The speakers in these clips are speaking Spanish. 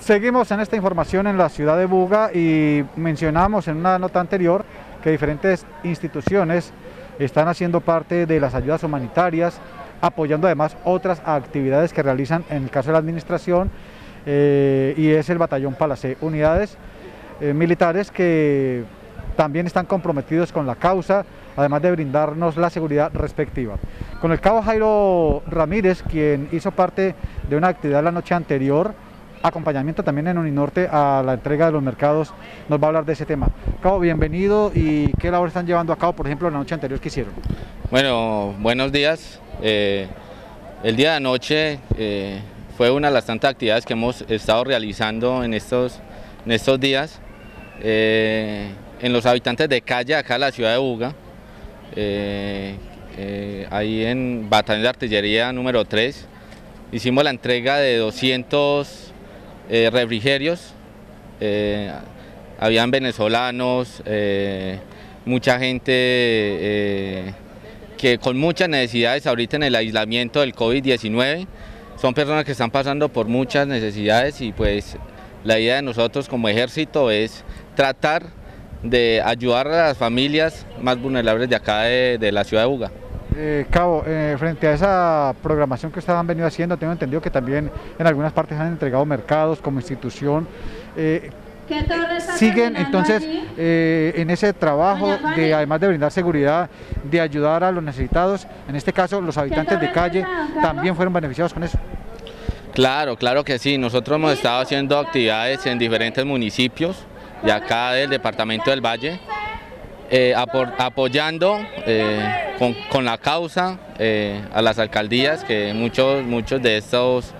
Seguimos en esta información en la ciudad de Buga y mencionamos en una nota anterior que diferentes instituciones están haciendo parte de las ayudas humanitarias, apoyando además otras actividades que realizan en el caso de la administración eh, y es el batallón Palacé, unidades eh, militares que también están comprometidos con la causa, además de brindarnos la seguridad respectiva. Con el cabo Jairo Ramírez, quien hizo parte de una actividad la noche anterior, acompañamiento también en Uninorte a la entrega de los mercados, nos va a hablar de ese tema. Cabo, bienvenido y qué labor están llevando a cabo, por ejemplo, la noche anterior que hicieron. Bueno, buenos días. Eh, el día de anoche eh, fue una de las tantas actividades que hemos estado realizando en estos, en estos días. Eh, en los habitantes de calle acá en la ciudad de Buga, ahí en Batallón de Artillería número 3, hicimos la entrega de 200 eh, refrigerios, eh, habían venezolanos, eh, mucha gente que con muchas necesidades ahorita en el aislamiento del COVID-19, son personas que están pasando por muchas necesidades y pues la idea de nosotros como ejército es tratar de ayudar a las familias más vulnerables de acá de la ciudad de Buga. Eh, Cabo, eh, frente a esa programación que ustedes han venido haciendo, tengo entendido que también en algunas partes han entregado mercados como institución. Eh, siguen entonces en ese trabajo de además de brindar seguridad, de ayudar a los necesitados, en este caso los habitantes de calle también fueron beneficiados con eso. Claro, claro que sí, nosotros hemos estado haciendo actividades en diferentes municipios de acá del departamento del Valle, apoyando con, la causa eh, a las alcaldías que muchos, muchos de, estos,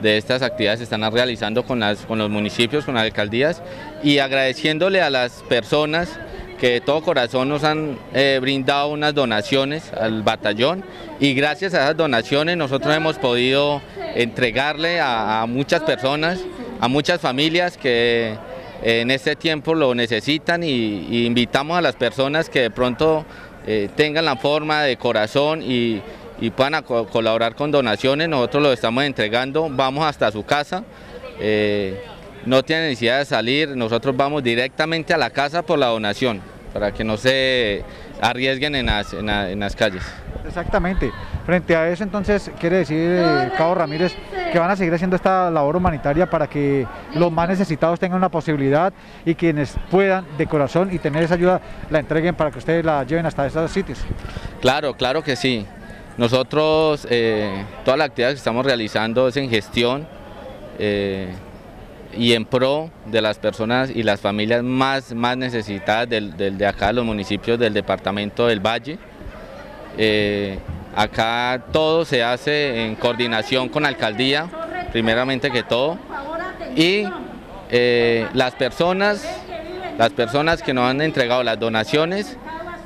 de estas actividades se están realizando con, las, con los municipios, con las alcaldías y agradeciéndole a las personas que de todo corazón nos han eh, brindado unas donaciones al batallón y gracias a esas donaciones nosotros hemos podido entregarle a, muchas personas, a muchas familias que en este tiempo lo necesitan y, y invitamos a las personas que de pronto eh, tengan la forma de corazón y, puedan colaborar con donaciones, nosotros lo estamos entregando, vamos hasta su casa, eh, no tienen necesidad de salir, nosotros vamos directamente a la casa por la donación, para que no se arriesguen en las calles. Exactamente. Frente a eso, entonces, quiere decir, eh, Cabo Ramírez, que van a seguir haciendo esta labor humanitaria para que los más necesitados tengan una posibilidad y quienes puedan, de corazón y tener esa ayuda, la entreguen para que ustedes la lleven hasta esos sitios. Claro, claro que sí. Nosotros, eh, toda la actividad que estamos realizando es en gestión eh, y en pro de las personas y las familias más, más necesitadas del, de acá, los municipios del departamento del Valle. Eh, acá todo se hace en coordinación con la alcaldía, primeramente que todo, y eh, las personas, las personas que nos han entregado las donaciones,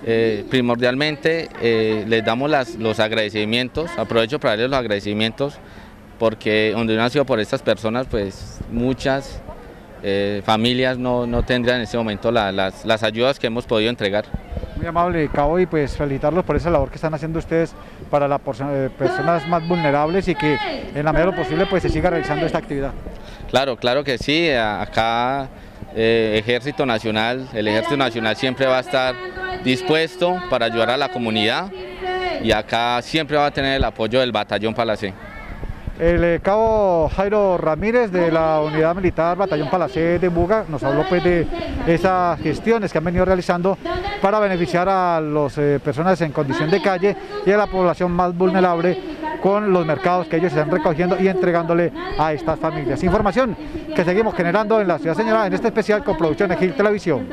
eh, primordialmente les damos los agradecimientos, aprovecho para darles los agradecimientos porque donde no ha sido por estas personas, pues muchas familias no, tendrían en este momento las, las ayudas que hemos podido entregar. Muy amable, Cabo, y pues felicitarlos por esa labor que están haciendo ustedes para las eh, personas más vulnerables y que en la medida de lo posible pues se siga realizando esta actividad. Claro, claro que sí, acá eh, Ejército Nacional, el Ejército Nacional siempre va a estar dispuesto para ayudar a la comunidad y acá siempre va a tener el apoyo del Batallón Palacé. El eh, cabo Jairo Ramírez de la Unidad Militar Batallón Palacé de Buga nos habló pues de esas gestiones que han venido realizando para beneficiar a las eh, personas en condición de calle y a la población más vulnerable con los mercados que ellos están recogiendo y entregándole a estas familias. Información que seguimos generando en la ciudad señora en este especial con producción de Gil Televisión.